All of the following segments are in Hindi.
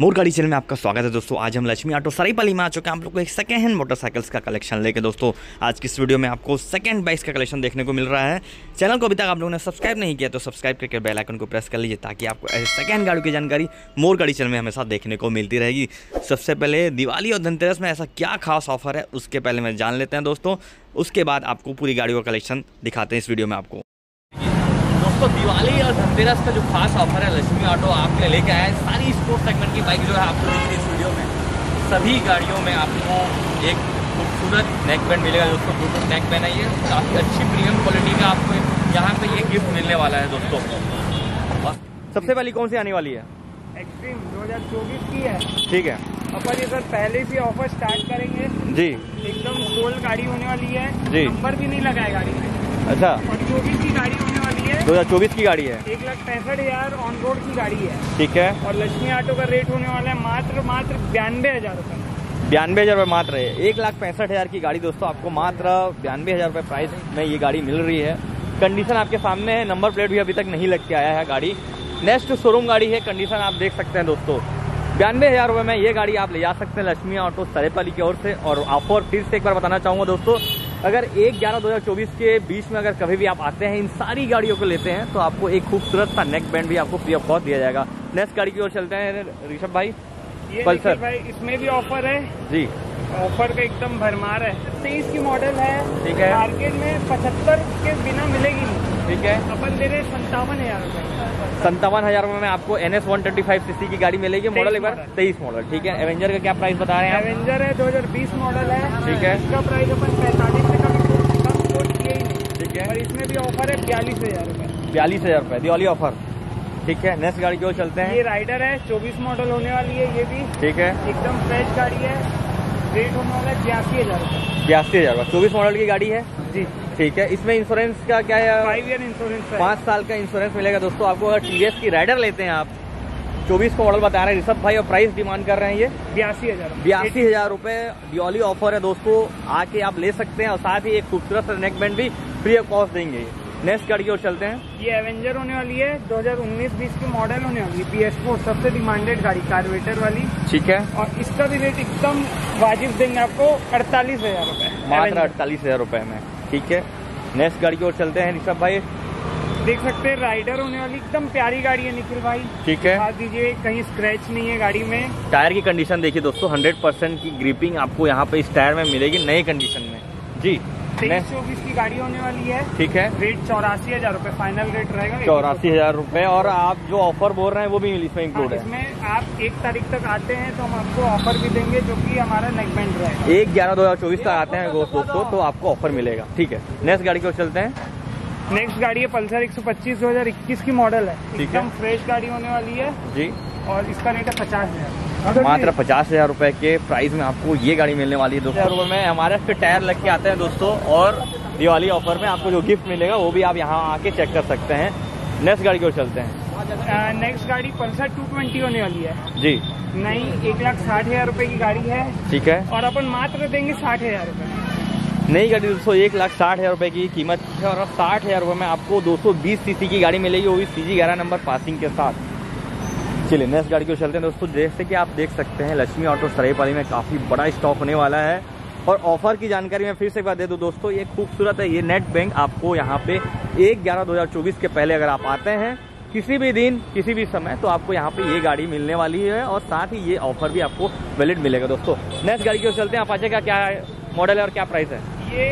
मोर गाड़ी चैनल में आपका स्वागत है दोस्तों। आज हम लक्ष्मी ऑटो सराईपाली में आ चुके हैं। आप लोग को एक सेकेंड हैंड मोटरसाइकिल्स का कलेक्शन लेके दोस्तों, आज की इस वीडियो में आपको सेकेंड बाइक्स का कलेक्शन देखने को मिल रहा है। चैनल को अभी तक आप लोगों ने सब्सक्राइब नहीं किया तो सब्सक्राइब करके बेल आइकन को प्रेस कर लीजिए, ताकि आपको ऐसे सेकेंड गाड़ी की जानकारी मोर गाड़ी चैनल में हमेशा देखने को मिलती रहेगी। सबसे पहले दिवाली और धनतेरस में ऐसा क्या खास ऑफ़र है, उसके पहले मैं जान लेते हैं दोस्तों। उसके बाद आपको पूरी गाड़ियों का कलेक्शन दिखाते हैं इस वीडियो में आपको। दोस्तों दिवाली और धनतेरस का जो खास ऑफ़र है लक्ष्मी ऑटो आपके लिए लेके आया है। सारी स्पोर्ट्स सेगमेंट की बाइक जो है आपको दिख रही इस वीडियो में। सभी गाड़ियों में आपको एक खूबसूरत नेक बैंड मिलेगा दोस्तों ब्लूटूथ नेक बैंड है ये। काफ़ी अच्छी प्रीमियम क्वालिटी का आपको यहाँ पे ये गिफ्ट मिलने वाला है दोस्तों। सबसे पहली कौन सी आने वाली है? एक्सट्रीम 2024 की है। ठीक है। अपन ये सर पहले से ऑफ़र स्टार्ट करेंगे। जी। एकदम गोल गाड़ी होने वाली है। जी। नंबर भी नहीं लगा है गाड़ी में। अच्छा। और चौबीस की गाड़ी होने 2024 की गाड़ी है। एक लाख पैंसठ हज़ार ऑन रोड की गाड़ी है। ठीक है। और लक्ष्मी ऑटो का रेट होने वाला है मात्र मात्र बयानबे हज़ार रूपए। बयानबे हज़ार रूपए मात्र है। एक लाख पैंसठ हज़ार की गाड़ी दोस्तों आपको मात्र बयानबे हज़ार रूपए प्राइस में ये गाड़ी मिल रही है। कंडीशन आपके सामने है नंबर प्लेट भी अभी तक नहीं लग के आया है गाड़ी। नेक्स्ट शोरूम गाड़ी है कंडीशन आप देख सकते हैं दोस्तों। बयानवे हज़ार रुपये में ये गाड़ी आप ले जा सकते हैं लक्ष्मी ऑटो सरेपाली की ओर से। और ऑफ़र फिर से एक बार बताना चाहूँगा दोस्तों अगर एक ग्यारह दो हज़ार चौबीस के बीच में अगर कभी भी आप आते हैं इन सारी गाड़ियों को लेते हैं तो आपको एक खूबसूरत सा नेक बैंड भी आपको फ्री ऑफ़ कॉस्ट दिया जाएगा। नेक्स्ट गाड़ी की ओर चलते हैं ऋषभ भाई। ये पल्सर। भाई इसमें भी ऑफ़र है। जी। ऑफ़र का एकदम भरमार है। तेईस की मॉडल है। ठीक है। मार्केट में पचहत्तर के बिना मिलेगी ठीक है। अपन दे रहे संतावन हज़ार संतावन हज़ार रुपये में आपको N S one twenty five CC की गाड़ी मिलेगी। मॉडल एक बार तेईस मॉडल ठीक है। एवेंजर का क्या प्राइस बता रहे हैं एवेंजर है 2020 मॉडल है। ठीक है। इसका प्राइस अपन पैंतालीस से कभी कम कोट किए ही और इसमें भी ऑफ़र है बयालीस हज़ार रुपए। बयालीस हज़ार रुपये दिवाली ऑफ़र ठीक है नेक्स्ट गाड़ी की ओर चलते हैं। ये राइडर है 24 मॉडल होने वाली है ये भी। ठीक है। एकदम फ्रेश गाड़ी है। रेट होने वाला है छियासी हज़ार रुपए। बयासी हज़ार चौबीस मॉडल की गाड़ी है? जी। ठीक है इसमें इंश्योरेंस का क्या है? फाइव ईयर इंश्योरेंस पाँच साल का इंश्योरेंस मिलेगा। दोस्तों आपको अगर टीएस की राइडर लेते हैं आप चौबीस को मॉडल बता रहे हैं ऋषभ भाई और प्राइस डिमांड कर रहे हैं ये? बयासी हज़ार बयासी हज़ार रुपये दिवाली ऑफ़र है दोस्तों आके आप ले सकते हैं और साथ ही एक खूबसूरत नेक बैंड भी। फ्री ऑफ़ कॉस्ट देंगे। नेक्स्ट गाड़ी की ओर चलते हैं। ये एवेंजर होने वाली है 2019-20 की मॉडल होने वाली है बी एस सबसे डिमांडेड गाड़ी कार्बेटर वाली। ठीक है। और इसका भी रेट एकदम वाजिब देंगे आपको अड़तालीस हज़ार रुपए। मात्र अड़तालीस हज़ार रुपए में। ठीक है। नेक्स्ट गाड़ी की ओर चलते हैं ऋषभ भाई। देख सकते हैं राइडर होने वाली एकदम प्यारी गाड़ी है निखिल भाई। ठीक है। दीजिए कहीं स्क्रैच नहीं है गाड़ी में। टायर की कंडीशन देखिए दोस्तों 100 परसेंट की ग्रिपिंग आपको यहाँ पे इस टायर में मिलेगी नई कंडीशन में। जी। तेईस चौबीस की गाड़ी होने वाली है। ठीक है। रेट चौरासी हज़ार रूपए फाइनल रेट रहेगा। चौरासी हज़ार रूपए और आप जो ऑफ़र बोल रहे हैं वो भी इसमें हाँ, इंक्लूड है। इसमें आप एक तारीख तक आते हैं तो हम आपको ऑफ़र भी देंगे जो कि हमारा नेकबैंड रहेगा। एक ग्यारह दो हज़ार चौबीस तक आते हैं दोस्तों तो आपको ऑफ़र मिलेगा। ठीक है। नेक्स्ट गाड़ी को चलते हैं। नेक्स्ट गाड़ी है पल्सर 125 2021 की मॉडल है। है। एकदम फ्रेश गाड़ी होने वाली है। जी। और इसका रेट है पचास हज़ार। मात्र पचास हज़ार रुपए के प्राइस में आपको ये गाड़ी मिलने वाली है दोस्तों। रुपए में हमारे पे टायर लग के आते हैं दोस्तों और दिवाली ऑफ़र में आपको जो गिफ्ट मिलेगा वो भी आप यहाँ आके चेक कर सकते हैं। नेक्स्ट गाड़ी की ओर चलते हैं। नेक्स्ट गाड़ी पल्सर 220 होने वाली है। जी। नहीं एक लाख साठ हज़ार रूपए की गाड़ी है। ठीक है। और अपन मात्र देंगे साठ हज़ार रूपए। नई गाड़ी दोस्तों एक लाख साठ हज़ार रुपए की कीमत है और साठ हज़ार रुपए में आपको 220 सीसी की गाड़ी मिलेगी वो भी सी जी ग्यारह नंबर पासिंग के साथ। चलिए नेक्स्ट गाड़ी को चलते हैं। दोस्तों, जैसे कि आप देख सकते हैं, लक्ष्मी ऑटो सराईपाली में काफ़ी बड़ा स्टॉक होने वाला है। और ऑफ़र की जानकारी मैं फिर से एक बार दे दूँ दोस्तों, ये खूबसूरत है, ये नेट बैंक आपको यहाँ पे एक ग्यारह दो हज़ार चौबीस के पहले अगर आप आते हैं किसी भी दिन, किसी भी समय तो आपको यहाँ पे ये गाड़ी मिलने वाली है और साथ ही ये ऑफ़र भी आपको वैलिड मिलेगा दोस्तों। नेक्स्ट गाड़ी की ओर चलते हैं आप अपाचे का क्या मॉडल है और क्या प्राइस है? ये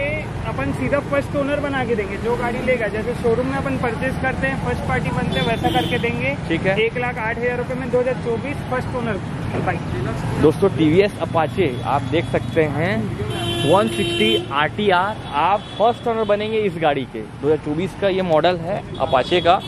अपन सीधा फ़र्स्ट ओनर बना के देंगे जो गाड़ी लेगा। जैसे शोरूम में अपन परचेज करते हैं फ़र्स्ट पार्टी बनते हैं वैसा करके देंगे। ठीक है। एक लाख आठ हज़ार रूपए में 2024 फ़र्स्ट ओनर बाइक दोस्तों टीवीएस अपाचे आप देख सकते हैं। 160 आरटीआर आप फ़र्स्ट ओनर बनेंगे इस गाड़ी के। 2024 का ये मॉडल है अपाचे का।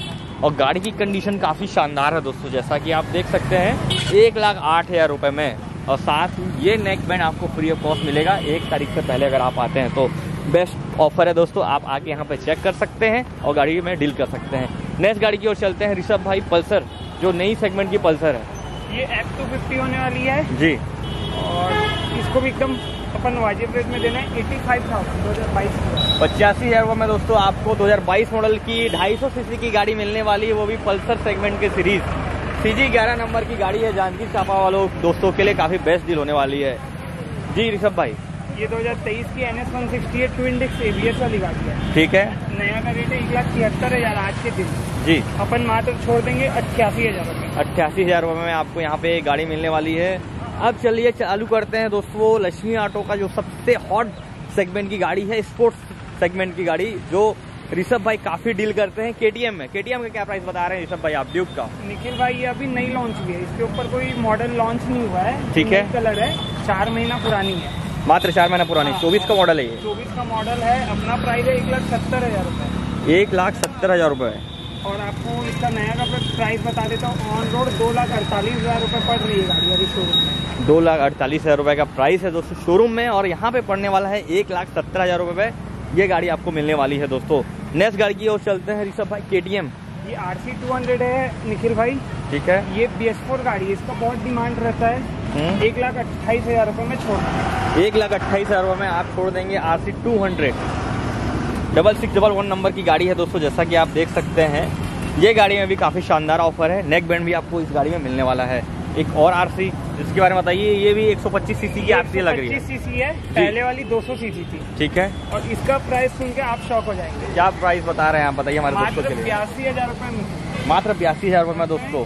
और गाड़ी की कंडीशन काफ़ी शानदार है दोस्तों जैसा कि आप देख सकते हैं एक लाख आठ हज़ार रुपये में। और साथ ही ये नेक बैंड आपको फ्री ऑफ़ कॉस्ट मिलेगा। एक तारीख से पहले अगर आप आते हैं तो बेस्ट ऑफ़र है दोस्तों। आप आके यहाँ पे चेक कर सकते हैं और गाड़ी में डील कर सकते हैं। नेक्स्ट गाड़ी की ओर चलते हैं ऋषभ भाई पल्सर जो नई सेगमेंट की पल्सर है। ये एफ़ टू फिफ्टी होने वाली है। जी। और इसको भी एकदम अपन वाजिब रेट में देना है। एटी फाइव थाउज़ेंड दो हज़ार बाईस पचासी हज़ार में दोस्तों। आपको 2022 मॉडल की 250 सीसी की गाड़ी मिलने वाली है। वो भी पल्सर सेगमेंट के सीरीज़ सी जी ग्यारह नंबर की गाड़ी है जानकी चापा वालों। दोस्तों के लिए काफ़ी बेस्ट डील होने वाली है। जी ऋषभ भाई। ये 2023 की N S one sixty eight twin डिक्स एबीएस वाली गाड़ी है। ठीक है। नया का रेट है एक लाख तिहत्तर हज़ार आज के दिन। जी। अपन मात्र छोड़ देंगे अट्ठासी हज़ार रुपये अट्ठासी हज़ार रुपये में आपको यहाँ पे गाड़ी मिलने वाली है। अब चलिए चालू करते हैं दोस्तों लक्ष्मी ऑटो का जो सबसे हॉट सेगमेंट की गाड़ी है स्पोर्ट्स सेगमेंट की गाड़ी जो ऋषभ भाई काफ़ी डील करते हैं। केटीएम में। केटीएम का क्या प्राइस बता रहे हैं ऋषभ भाई आप ड्यूक का? निखिल भाई ये अभी नई लॉन्च हुई है। इसके ऊपर कोई मॉडल लॉन्च नहीं हुआ है। ठीक है। कलर है। चार महीना पुरानी है। मात्र चार महीना पुरानी। हाँ। चौबीस का मॉडल है ये। चौबीस का मॉडल है। अपना प्राइस है एक लाख सत्तर हज़ार रूपए। एक लाख सत्तर हज़ार रुपये और आपको इसका नया का प्राइस बता देता हूँ। ऑन रोड दो लाख अड़तालीस हज़ार रूपए पड़ रही है गाड़ी अभी शोरूम में। दो लाख अड़तालीस हज़ार रुपए का प्राइस है दोस्तों शोरूम में। और यहाँ पे पड़ने वाला है एक लाख सत्तर हज़ार रुपए ये गाड़ी आपको मिलने वाली है दोस्तों। नेक्स्ट गाड़ी की ओर चलते हैं ऋषभ भाई केटीएम ये आर सी टू हंड्रेड है निखिल भाई। ठीक है। ये बी एस फोर गाड़ी है इसका बहुत डिमांड रहता है। हम्म। एक लाख अट्ठाईस हज़ार रुपये में छोड़ एक लाख अट्ठाईस हज़ार रुपये में आप छोड़ देंगे R C two hundred double six double one number की गाड़ी है दोस्तों जैसा कि आप देख सकते हैं। ये गाड़ी में भी काफ़ी शानदार ऑफ़र है। नेक बैंड भी आपको इस गाड़ी में मिलने वाला है। एक और आरसी जिसके बारे में बताइए ये भी 125 सीसी की आरसी लग रही है। सीसी है पहले वाली 200 सीसी थी। ठीक है। और इसका प्राइस सुन के आप शॉक हो जाएँगे। क्या प्राइस बता रहे हैं आप? बताइए हमारे दोस्तों के लिए। बयासी हज़ार रुपये में। मात्र बयासी हज़ार रुपये में दोस्तों।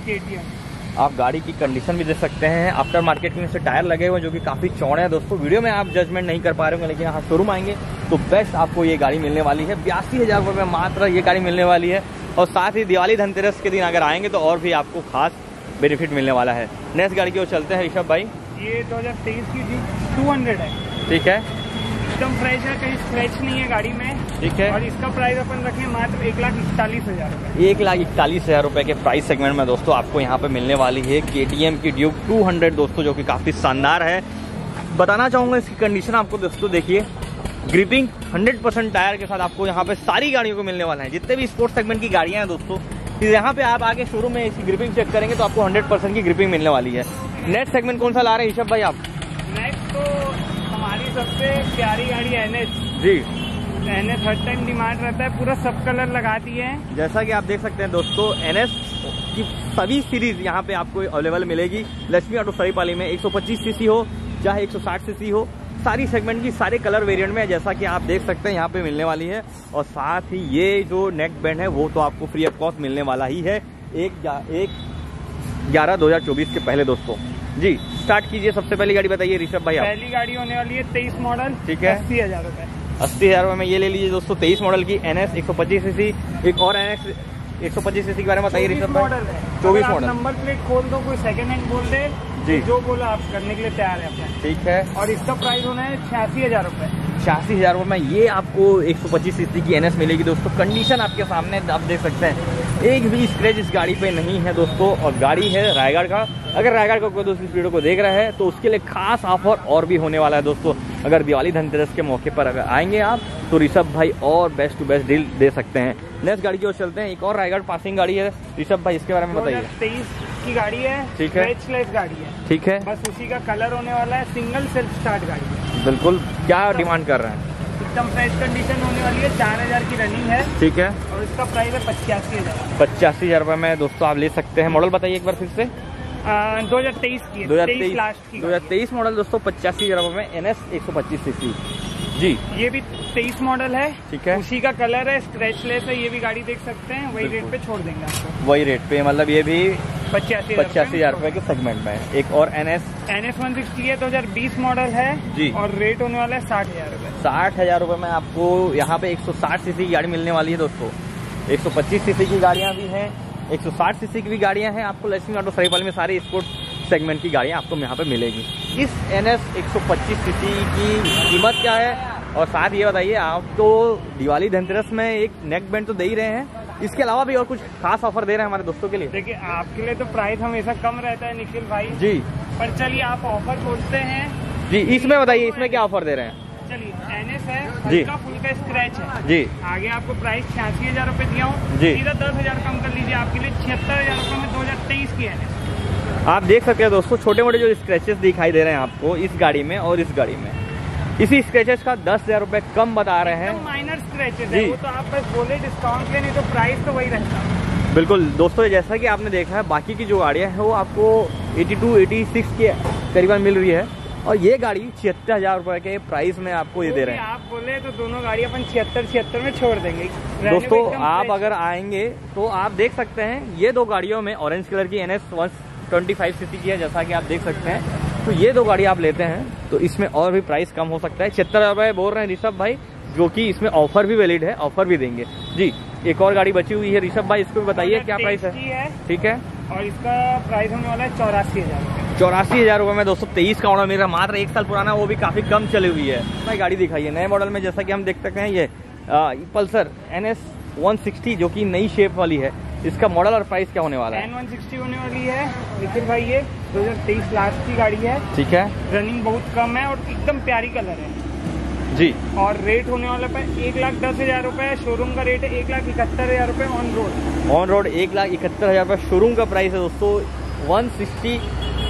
आप गाड़ी की कंडीशन भी देख सकते हैं। आफ्टर मार्केट में से टायर लगे हुए हैं जो कि काफ़ी चौड़े हैं दोस्तों। वीडियो में आप जजमेंट नहीं कर पा रहे होंगे लेकिन यहाँ शोरूम आएँगे। तो बेस्ट आपको ये गाड़ी मिलने वाली है। बयासी हज़ार रुपये में मात्र ये गाड़ी मिलने वाली है। और साथ ही दिवाली धनतेरस के दिन अगर आएँगे तो और भी आपको खास बेनिफिट मिलने वाला है। नेक्स्ट गाड़ी की ओर चलते हैं ऋषभ भाई। ये 2023 की जी 200 है। ठीक है। एकदम फ्रेश है कहीं स्क्रैच नहीं है गाड़ी में। ठीक है। और इसका प्राइस अपन रखें मात्र एक लाख इकतालीस हज़ार एक लाख इकतालीस हज़ार रुपये के प्राइस सेगमेंट में दोस्तों आपको यहाँ पे मिलने वाली है के की ड्यूक 200 दोस्तों जो कि काफ़ी शानदार है। बताना चाहूँगा इसकी कंडीशन आपको दोस्तों देखिए। ग्रिपिंग 100 परसेंट टायर के साथ आपको यहाँ पे सारी गाड़ियों को मिलने वाला है। जितने भी स्पोर्ट्स सेगमेंट की गाड़ियाँ हैं दोस्तों यहाँ पे आप आगे शोरूम में इसकी ग्रिपिंग चेक करेंगे तो आपको 100 परसेंट की ग्रिपिंग मिलने वाली है। नेक्स्ट सेगमेंट कौन सा ला रहे हैं ऋषभ भाई आप? नेक्स्ट तो हमारी सबसे प्यारी गाड़ी N S ji. N S हर टाइम डिमांड रहता है पूरा सब कलर लगाती है। जैसा कि आप देख सकते हैं दोस्तों एन की सभी सीरीज़ यहाँ पे आपको अवेलेबल मिलेगी। लक्ष्मी ऑटो सरीपाली में 125 सीसी हो चाहे 160 सीसी हो सारी सेगमेंट की सारे कलर वेरिएंट में जैसा कि आप देख सकते हैं यहाँ पे मिलने वाली है। और साथ ही ये जो नेक बैंड है वो तो आपको फ्री ऑफ़ कॉस्ट मिलने वाला ही है। एक जा- एक ग्यारह दो हज़ार चौबीस के पहले दोस्तों। जी स्टार्ट कीजिए सबसे पहली गाड़ी बताइए ऋषभ भाई पहली गाड़ी होने वाली है तेईस मॉडल ठीक है। अस्सी हज़ार अस्सी हज़ार रुपये में ये ले लीजिए दोस्तों तेईस मॉडल की एन एस एक सौ पच्चीस सी एक और एन एस एक सौ पच्चीस सी के बारे में बताइए ऋषभ भाई। चौबीस मॉडल नंबर प्लेट खोल दो कोई सेकंड हैंड बोल दे जी। जो बोला आप करने के लिए तैयार है अपने। ठीक है। और इसका प्राइस होना है छियासी हज़ार रुपए। छियासी हज़ार रुपये में ये आपको 125 सीसी की एनएस मिलेगी दोस्तों। कंडीशन आपके सामने आप देख सकते हैं। एक भी स्क्रैच इस गाड़ी पे नहीं है दोस्तों और गाड़ी है रायगढ़ का। अगर रायगढ़ का कोई दोस्त इस वीडियो को देख रहा है तो उसके लिए खास ऑफ़र और भी होने वाला है दोस्तों। अगर दिवाली धनतेरस के मौके पर अगर आएँगे आप तो ऋषभ भाई और बेस्ट टू बेस्ट डील दे सकते हैं। नेक्स्ट गाड़ी की ओर चलते हैं। एक और रायगढ़ पासिंग गाड़ी है। ऋषभ भाई इसके बारे में बताइए। तेईस की गाड़ी है ठीक है। गाड़ी है। ठीक है। बस उसी का कलर होने वाला है सिंगल सेल्फ स्टार्ट गाड़ी है। बिल्कुल क्या डिमांड कर रहे हैं? एकदम फ्रेश कंडीशन होने वाली है चार हज़ार की रनिंग है। ठीक है। और इसका प्राइस है पचासी हज़ार। पचासी हज़ार रुपये में दोस्तों आप ले सकते हैं। मॉडल बताइए एक बार फिर से। दो हज़ार तेईस की दो हज़ार तेईस तेईस लास्ट की दो हज़ार तेईस मॉडल दोस्तों पचासी हज़ार रुपये में एन एस एक सौ पच्चीस सी सी जी। ये भी तेईस मॉडल है। ठीक है। उसी का कलर है स्क्रैचलेस है ये भी गाड़ी देख सकते हैं। वही रेट पे छोड़ देंगे आपको। वही रेट पे मतलब ये भी पचासी पचासी हज़ार रुपये के सेगमेंट में है। एक और N S N S one sixty है दो हज़ार बीस मॉडल है जी। और रेट होने वाला है साठ हज़ार रूपए साठ हज़ार रूपए में आपको यहाँ पे एक सौ साठ सीसी की गाड़ी मिलने वाली है दोस्तों। एक सौ पच्चीस सीसी की गाड़ियाँ भी हैं एक सौ साठ सीसी की भी गाड़ियाँ हैं। आपको लक्ष्मी ऑटो सरीपाल में सारी स्पोर्ट सेगमेंट की गाड़ियाँ आपको यहाँ पे मिलेगी। इस एन एस एक सौ पच्चीस सीसी की कीमत क्या है? और साथ ये बताइए आप तो दिवाली धनतेरस में एक नेक बैंड तो दे ही रहे हैं इसके अलावा भी और कुछ खास ऑफ़र दे रहे हैं हमारे दोस्तों के लिए? देखिए आपके लिए तो प्राइस हमेशा कम रहता है निखिल भाई। जी। पर चलिए आप ऑफ़र खोजते हैं। जी इसमें बताइए इसमें क्या ऑफ़र दे रहे हैं? चलिए एन एस है जी। हल्का फुल्का स्क्रैच है। जी। आगे आपको प्राइस छियासी हज़ार रूपए दिया हूँ। जी। सीधा दस हज़ार कम कर लीजिए आपके लिए छिहत्तर हज़ार रूपए में दो हज़ार तेईस की है आप देख सकते हैं दोस्तों छोटे मोटे जो स्क्रैचेस दिखाई दे रहे हैं आपको इस गाड़ी में और इस गाड़ी में। इसी स्क्रैचेस का दस हज़ार रूपए कम बता रहे हैं। माइनर स्क्रैचेस है। वो तो आप बस बोले डिस्काउंट के नहीं तो प्राइस तो वही रहता। है बिल्कुल। दोस्तों जैसा कि आपने देखा है बाकी की जो गाड़ियाँ हैं वो आपको 82, 86 के करीबन मिल रही है। और ये गाड़ी छिहत्तर हज़ार रुपए के प्राइस में आपको ये दे रहे हैं। आप बोले तो दोनों गाड़ी अपन छिहत्तर छिहत्तर में छोड़ देंगे। दोस्तों आप अगर आएँगे तो आप देख सकते हैं ये दो गाड़ियों में ऑरेंज कलर की N S one twenty five CC की है जैसा कि आप देख सकते हैं। तो ये दो गाड़ी आप लेते हैं तो इसमें और भी प्राइस कम हो सकता है। छिहत्तर रुपये बोल रहे हैं ऋषभ भाई जो कि इसमें ऑफ़र भी वैलिड है ऑफ़र भी देंगे। जी एक और गाड़ी बची हुई है ऋषभ भाई इसको भी बताइए क्या प्राइस है। ठीक है। और इसका प्राइस होने वाला है चौरासी हज़ार चौरासी हज़ार रुपये में दो सौ तेईस का ऑर्डर मेरा मात्र एक साल पुराना वो भी काफ़ी कम चली हुई है। भाई गाड़ी दिखाइए। नए मॉडल में जैसा कि हम देख सकते हैं ये Pulsar N S one sixty जो कि नई शेप वाली है। इसका मॉडल और प्राइस क्या होने वाला है? एन होने वाली है। निखिल भाई ये दो हज़ार तेईस लास्ट की गाड़ी है। ठीक है। रनिंग बहुत कम है और एकदम प्यारी कलर है। जी। और रेट होने वाला पे एक लाख दस हज़ार रूपए शोरूम का रेट है एक लाख इकहत्तर हज़ार रूपए ऑन रोड ऑन रोड एक लाख इकहत्तर हज़ार रूपए। शोरूम का प्राइस है दोस्तों वन सिक्सटी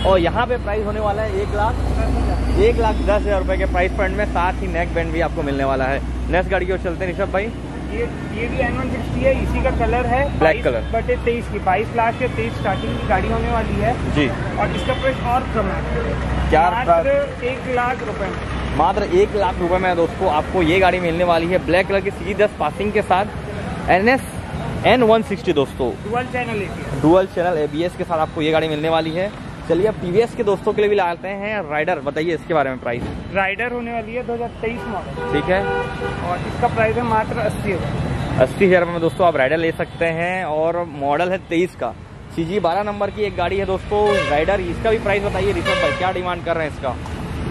और यहाँ पे प्राइस होने वाला है एक लाख एक लाख दस हज़ार रुपये के प्राइस पॉइंट में साथ ही नेक बैंड भी आपको मिलने वाला है। नेक्स्ट गाड़ी की ओर चलते हैं ऋषभ भाई। ये ये भी एन वन सिक्सटी है इसी का कलर है 22 color। बटे तेईस की बाईस लाख या तेईस स्टार्टिंग की गाड़ी होने वाली है। जी। और इसका प्राइस और कम है। क्या एक लाख रुपए मात्र एक लाख रुपए में दोस्तों आपको ये गाड़ी मिलने वाली है ब्लैक कलर की सी दस पासिंग के साथ। N S N one sixty दोस्तों। Dual channel dual channel ABS के साथ आपको ये गाड़ी मिलने वाली है। चलिए अब टीवीएस के दोस्तों के लिए भी लाते हैं राइडर बताइए इसके बारे में प्राइस राइडर होने वाली है 2023 मॉडल ठीक है। और इसका प्राइस है मात्र अस्सी हज़ार। अस्सी हज़ार में दोस्तों आप राइडर ले सकते हैं और मॉडल है तेईस का। सी जी बारह नंबर की एक गाड़ी है दोस्तों राइडर इसका भी प्राइस बताइए भाई क्या डिमांड कर रहे हैं इसका?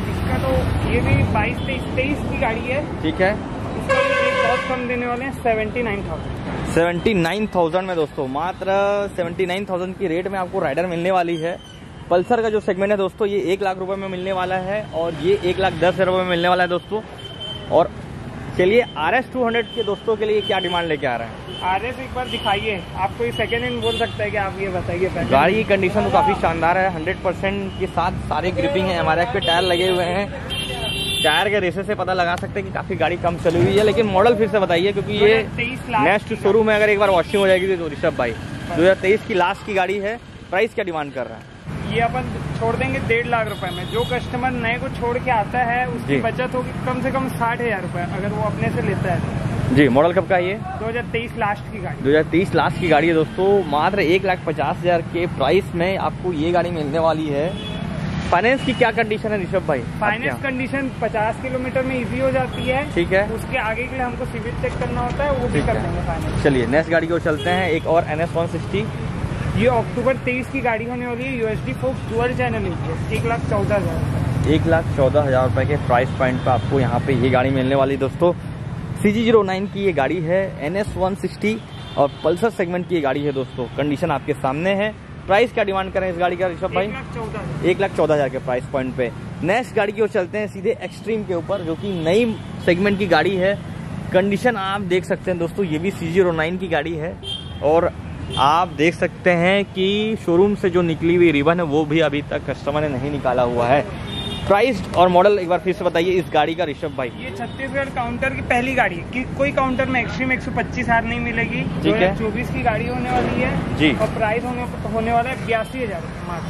इसका तो ये भी बाईस तेईस तेईस की गाड़ी है। ठीक है। इसका बहुत कम देने वाले हैं seventy nine thousand seventy nine thousand में दोस्तों मात्र सेवेंटी नाइन थाउज़ेंड की रेट में आपको राइडर मिलने वाली है। पल्सर का जो सेगमेंट है दोस्तों ये एक लाख रुपए में मिलने वाला है और ये एक लाख दस हज़ार रुपए में मिलने वाला है दोस्तों। और चलिए आर एस टू हंड्रेड के दोस्तों के लिए क्या डिमांड लेके आ रहे हैं? आर एस एक बार दिखाइए। आपको ये सेकेंड हैंड बोल सकता है कि आप ये बताइए पहले। गाड़ी की कंडीशन तो काफ़ी शानदार है। हंड्रेड परसेंट के साथ सारे ग्रिपिंग है। हमारे पे टायर लगे हुए हैं। टायर के रेसे से पता लगा सकते हैं कि काफ़ी गाड़ी कम चली हुई है। लेकिन मॉडल फिर से बताइए क्योंकि ये नेक्स्ट शोरूम में अगर एक बार वॉशिंग हो जाएगी तो ऋषभ भाई दो हज़ार तेईस की लास्ट की गाड़ी है। प्राइस क्या डिमांड कर रहा है? ये अपन छोड़ देंगे डेढ़ लाख रुपए में। जो कस्टमर नए को छोड़ के आता है उसकी बचत होगी कम से कम साठ हज़ार रुपए अगर वो अपने से लेता है जी मॉडल कब का ये? दो हज़ार तेईस लास्ट की गाड़ी। 2030 लास्ट की गाड़ी है दोस्तों। मात्र एक लाख पचास हज़ार के प्राइस में आपको ये गाड़ी मिलने वाली है। फाइनेंस की क्या कंडीशन है ऋषभ भाई? फाइनेंस कंडीशन 50 किलोमीटर में इजी हो जाती है। ठीक है। उसके आगे के लिए हमको सिविल चेक करना होता है वो भी कर देंगे चलिए नेक्स्ट गाड़ी को चलते हैं। एक और एन एस वन सिक्सटी ये अक्टूबर 23 की गाड़ी होने वाली है यूएसडी फोक्स डुअल चैनल एक लाख चौदह हज़ार। एक लाख चौदह हज़ार रुपए के प्राइस पॉइंट पे आपको यहाँ पे ये गाड़ी मिलने वाली दोस्तों। सी जी ज़ीरो नाइन की ये गाड़ी है एन एस वन सिक्सटी और पल्सर सेगमेंट की ये गाड़ी है दोस्तों। कंडीशन आपके सामने है। प्राइस क्या डिमांड करें इस गाड़ी का ऋषभ भाई? एक लाख चौदह हज़ार। के प्राइस पॉइंट पे। नेक्स्ट गाड़ी की ओर चलते हैं सीधे एक्सट्रीम के ऊपर जो कि नई सेगमेंट की गाड़ी है। कंडीशन आप देख सकते हैं दोस्तों ये भी सी ज़ीरो नाइन की गाड़ी है। और आप देख सकते हैं कि शोरूम से जो निकली हुई रिबन है वो भी अभी तक कस्टमर ने नहीं निकाला हुआ है। प्राइस और मॉडल एक बार फिर से बताइए इस गाड़ी का ऋषभ भाई। ये छत्तीसगढ़ काउंटर की पहली गाड़ी है। कि कोई काउंटर में एक्सट्रीम एक सौ पच्चीस हज़ार नहीं मिलेगी। ठीक है। चौबीस की गाड़ी होने वाली है जी। और प्राइस होने होने वाला है बयासी हज़ार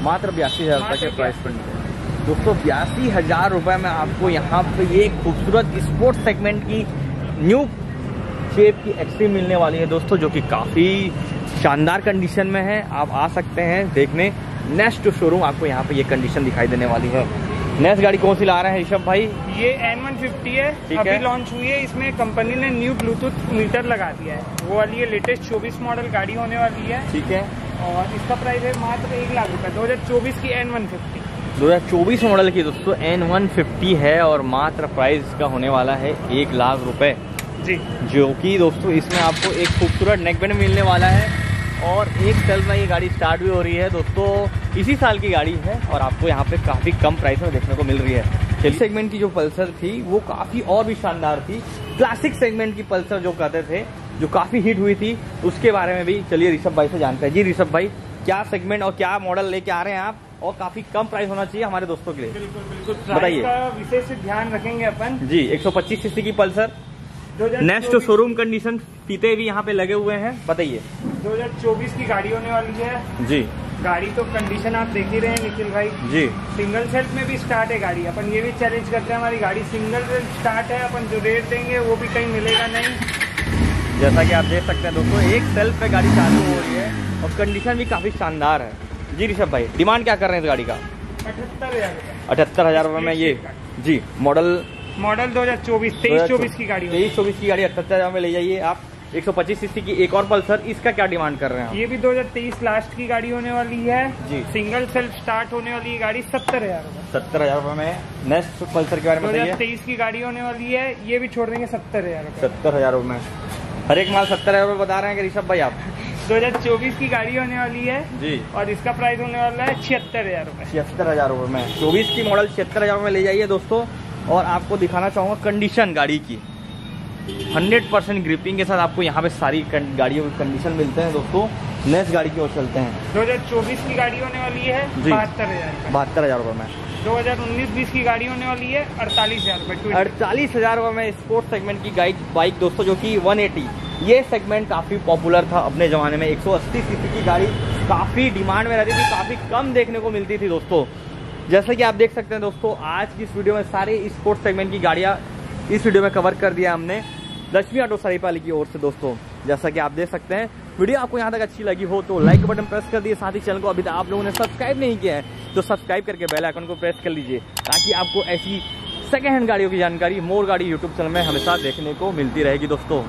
मात्र। बयासी हज़ार रुपए के मात्र प्राइस पॉइंट पे दोस्तों बयासी हज़ार रुपए में आपको यहाँ पे ये खूबसूरत स्पोर्ट्स सेगमेंट की न्यू शेप की एक्सट्रीम मिलने वाली है दोस्तों जो कि काफ़ी शानदार कंडीशन में है। आप आ सकते हैं देखने। नेक्स्ट शोरूम आपको यहाँ पे ये कंडीशन दिखाई देने वाली है। नेक्स्ट गाड़ी कौन सी ला रहे हैं ऋषभ भाई? ये एन वन फिफ्टी है। ठीक अभी। लॉन्च हुई है। इसमें कंपनी ने न्यू ब्लूटूथ मीटर लगा दिया है। वो वाली है लेटेस्ट चौबीस मॉडल गाड़ी होने वाली है। ठीक है। और इसका प्राइस है मात्र एक लाख रुपए। दो हज़ार चौबीस की एन वन फिफ्टी 2024 मॉडल की दोस्तों एन वन फिफ्टी है और मात्र प्राइस इसका होने वाला है एक लाख रुपए। जी। जो कि दोस्तों इसमें आपको एक खूबसूरत नेक बैंड मिलने वाला है। और एक सेल में ये गाड़ी स्टार्ट भी हो रही है। दोस्तों इसी साल की गाड़ी है और आपको यहाँ पे काफ़ी कम प्राइस में देखने को मिल रही है। चलिए सेगमेंट की जो पल्सर थी वो काफ़ी और भी शानदार थी। क्लासिक सेगमेंट की पल्सर जो कहते थे जो काफ़ी हिट हुई थी उसके बारे में भी चलिए ऋषभ भाई से जानते हैं। जी ऋषभ भाई क्या सेगमेंट और क्या मॉडल लेके आ रहे हैं आप? और काफ़ी कम प्राइस होना चाहिए हमारे दोस्तों के लिए। बिल्कुल बिल्कुल। बताइए। विशेष ध्यान रखेंगे अपन। जी 125 सीसी की पल्सर। 2024 नेक्स्ट शोरूम कंडीशन फीते भी यहाँ पे लगे हुए हैं। बताइए। 2024 की गाड़ी होने वाली है। जी। गाड़ी तो कंडीशन आप देख ही रहे हैं निखिल भाई। जी। सिंगल सेल्फ में भी स्टार्ट है गाड़ी। अपन ये भी चैलेंज करते हैं हमारी गाड़ी सिंगल सेल्फ स्टार्ट है अपन जो रेट देंगे वो भी कहीं मिलेगा नहीं। जैसा कि आप देख सकते हैं दोस्तों एक सेल्फ पे गाड़ी चालू हो रही है और कंडीशन भी काफ़ी शानदार है। जी ऋषभ भाई डिमांड क्या कर रहे हैं इस गाड़ी का? अठहत्तर हज़ार अठहत्तर हज़ार रुपये में ये जी मॉडल मॉडल 2024 तेईस चौबीस की गाड़ी तेईस चौबीस की गाड़ी अठहत्तर हज़ार में ले जाइए आप। 125 सीसी की एक और पल्सर इसका क्या डिमांड कर रहे हैं ये भी 2023 लास्ट की गाड़ी होने वाली है। जी। सिंगल सेल्फ स्टार्ट होने वाली गाड़ी सत्तर हज़ार सत्तर हज़ार रुपये में नेक्स्ट पल्सर के बारे में तेईस की गाड़ी होने वाली है ये भी छोड़ देंगे सत्तर हज़ार सत्तर हज़ार रुपये में। हर एक माल सत्तर हज़ार रुपये बता रहे हैं ऋषभ भाई आप। 2024 की गाड़ी होने वाली है जी। और इसका प्राइस होने वाला है छिहत्तर हज़ार रुपये छिहत्तर हज़ार रुपये में। चौबीस की मॉडल छिहत्तर हज़ार में ले जाइए दोस्तों। और आपको दिखाना चाहूँगा कंडीशन गाड़ी की। हंड्रेड परसेंट ग्रिपिंग के साथ आपको यहाँ पे सारी गाड़ियों की कंडीशन मिलते हैं दोस्तों। नेक्स्ट गाड़ी की ओर चलते हैं। 2024 की गाड़ी होने वाली है। बहत्तर हज़ार बहत्तर हज़ार रुपये में। 2019-20 की गाड़ी होने वाली है अड़तालीस हज़ार रुपये। अड़तालीस हज़ार रुपये में स्पोर्ट्स सेगमेंट की गाइड बाइक दोस्तों जो कि 180 ये सेगमेंट काफ़ी पॉपुलर था अपने ज़माने में। 180 सीसी की गाड़ी काफ़ी डिमांड में रहती थी काफ़ी कम देखने को मिलती थी दोस्तों। जैसे कि आप देख सकते हैं दोस्तों, आज की इस वीडियो में सारे स्पोर्ट्स सेगमेंट की गाड़ियाँ इस वीडियो में कवर कर दिया हमने लक्ष्मी ऑटो सरीपाली की ओर से दोस्तों। जैसा कि आप देख सकते हैं, वीडियो आपको यहाँ तक अच्छी लगी हो तो लाइक बटन प्रेस कर दिए। साथ ही चैनल को अभी तक आप लोगों ने सब्सक्राइब नहीं किया है तो सब्सक्राइब करके बेल आइकन को प्रेस कर लीजिए, ताकि आपको ऐसी सेकेंड हैंड गाड़ियों की जानकारी मोर गाड़ी यूट्यूब चैनल में हमेशा देखने को मिलती रहेगी दोस्तों।